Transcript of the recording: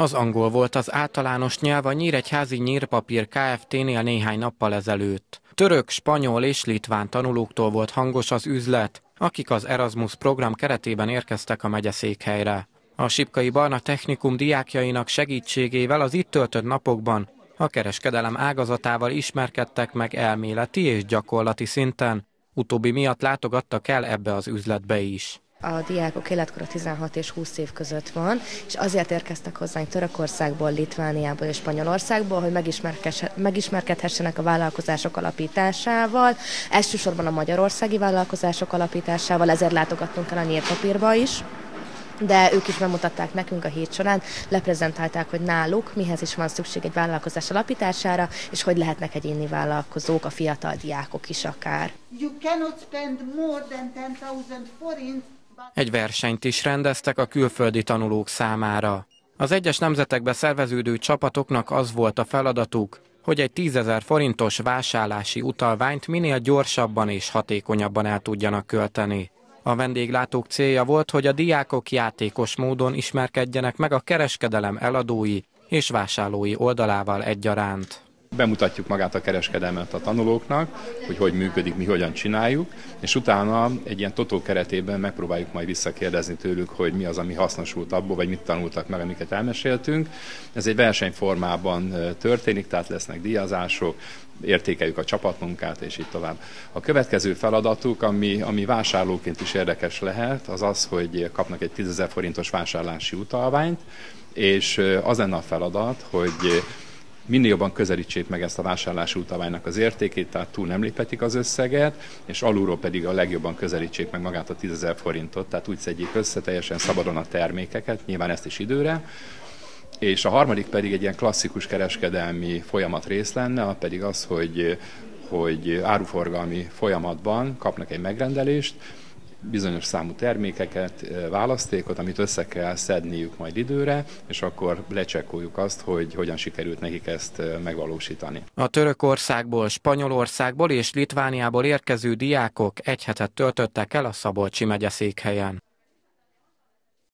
Az angol volt az általános nyelv a Nyíregyházi Nyírpapír Kft-nél néhány nappal ezelőtt. Török, spanyol és litván tanulóktól volt hangos az üzlet, akik az Erasmus program keretében érkeztek a megyeszékhelyre. A Sipkai Barna Technikum diákjainak segítségével az itt töltött napokban a kereskedelem ágazatával ismerkedtek meg elméleti és gyakorlati szinten, utóbbi miatt látogattak el ebbe az üzletbe is. A diákok életkora 16 és 20 év között van, és azért érkeztek hozzánk Törökországból, Litvániából és Spanyolországból, hogy megismerkedhessenek a vállalkozások alapításával, elsősorban a magyarországi vállalkozások alapításával, ezért látogattunk el a nyírpapírba is de ők is bemutatták nekünk a hét során, leprezentálták, hogy náluk mihez is van szükség egy vállalkozás alapítására, és hogy lehetnek egyéni vállalkozók, a fiatal diákok is akár. You cannot spend more than 10,000 forints egy versenyt is rendeztek a külföldi tanulók számára. Az egyes nemzetekbe szerveződő csapatoknak az volt a feladatuk, hogy egy 10 forintos vásárlási utalványt minél gyorsabban és hatékonyabban el tudjanak költeni. A vendéglátók célja volt, hogy a diákok játékos módon ismerkedjenek meg a kereskedelem eladói és vásárlói oldalával egyaránt. Bemutatjuk magát a kereskedelmet a tanulóknak, hogy hogy működik, mi hogyan csináljuk, és utána egy ilyen totó keretében megpróbáljuk majd visszakérdezni tőlük, hogy mi az, ami hasznosult abból, vagy mit tanultak meg, amiket elmeséltünk. Ez egy versenyformában történik, tehát lesznek díjazások, értékeljük a csapatmunkát, és így tovább. A következő feladatuk, ami, ami vásárlóként is érdekes lehet, az az, hogy kapnak egy 10 forintos vásárlási utalványt, és az lenne a feladat, hogy minél jobban közelítsék meg ezt a vásárlási utalványnak az értékét, tehát túl nem léphetik az összeget, és alulról pedig a legjobban közelítsék meg magát a 10 forintot, tehát úgy szedjék össze teljesen szabadon a termékeket, nyilván ezt is időre, és a harmadik pedig egy ilyen klasszikus kereskedelmi folyamat rész lenne, pedig az, hogy, hogy áruforgalmi folyamatban kapnak egy megrendelést, bizonyos számú termékeket, választékot, amit össze kell szedniük majd időre, és akkor lecsekkoljuk azt, hogy hogyan sikerült nekik ezt megvalósítani. A Törökországból, Spanyolországból és Litvániából érkező diákok egy hetet töltöttek el a Szabolcsi megyeszékhelyen.